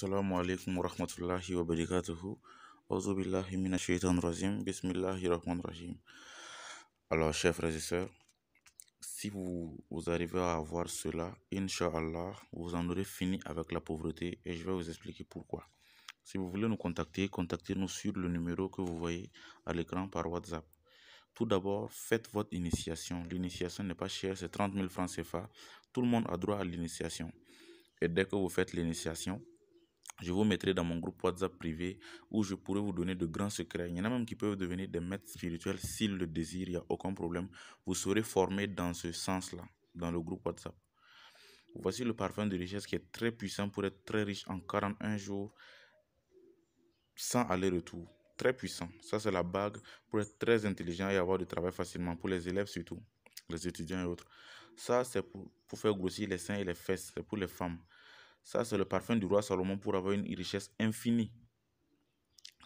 Assalamu alaikum wa rahmatullahi wa barakatuhu. Rajim. Bismillahir rahmanir rahim. Alors, chers frères et sœurs, si vous, vous arrivez à avoir cela, Inch'Allah, vous en aurez fini avec la pauvreté et je vais vous expliquer pourquoi. Si vous voulez nous contacter, contactez-nous sur le numéro que vous voyez à l'écran par WhatsApp. Tout d'abord, faites votre initiation. L'initiation n'est pas chère, c'est 30 000 francs CFA. Tout le monde a droit à l'initiation. Et dès que vous faites l'initiation, je vous mettrai dans mon groupe WhatsApp privé où je pourrai vous donner de grands secrets. Il y en a même qui peuvent devenir des maîtres spirituels s'ils le désirent, il n'y a aucun problème. Vous serez formé dans ce sens-là, dans le groupe WhatsApp. Voici le parfum de richesse qui est très puissant pour être très riche en 41 jours sans aller-retour. Très puissant. Ça, c'est la bague pour être très intelligent et avoir du travail facilement, pour les élèves surtout, les étudiants et autres. Ça, c'est pour, pour faire grossir les seins et les fesses, c'est pour les femmes. Ça, c'est le parfum du roi Salomon pour avoir une richesse infinie.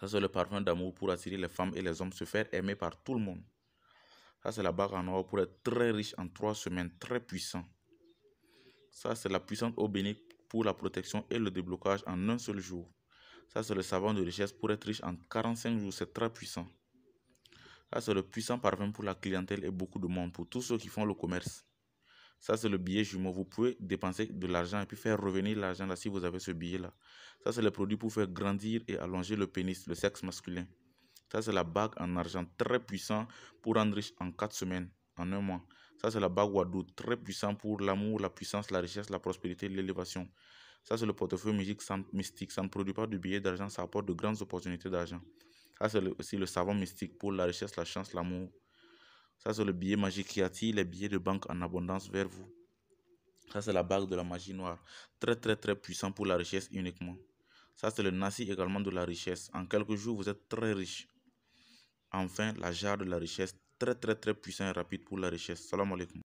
Ça, c'est le parfum d'amour pour attirer les femmes et les hommes, se faire aimer par tout le monde. Ça, c'est la bague en or pour être très riche en trois semaines, très puissant. Ça, c'est la puissante eau bénite pour la protection et le déblocage en un seul jour. Ça, c'est le savon de richesse pour être riche en 45 jours. C'est très puissant. Ça, c'est le puissant parfum pour la clientèle et beaucoup de monde, pour tous ceux qui font le commerce. Ça, c'est le billet jumeau. Vous pouvez dépenser de l'argent et puis faire revenir l'argent là si vous avez ce billet-là. Ça, c'est le produit pour faire grandir et allonger le pénis, le sexe masculin. Ça, c'est la bague en argent très puissant pour rendre riche en 4 semaines, en un mois. Ça, c'est la bague Wadou, très puissant pour l'amour, la puissance, la richesse, la prospérité, l'élévation. Ça, c'est le portefeuille musique mystique. Ça ne produit pas de billets d'argent, ça apporte de grandes opportunités d'argent. Ça, c'est aussi le savon mystique pour la richesse, la chance, l'amour. Ça, c'est le billet magique qui attire les billets de banque en abondance vers vous. Ça, c'est la bague de la magie noire. Très, très, très puissant pour la richesse uniquement. Ça, c'est le nasi également de la richesse. En quelques jours, vous êtes très riche. Enfin, la jarre de la richesse. Très, très, très puissant et rapide pour la richesse. Salam alaikum.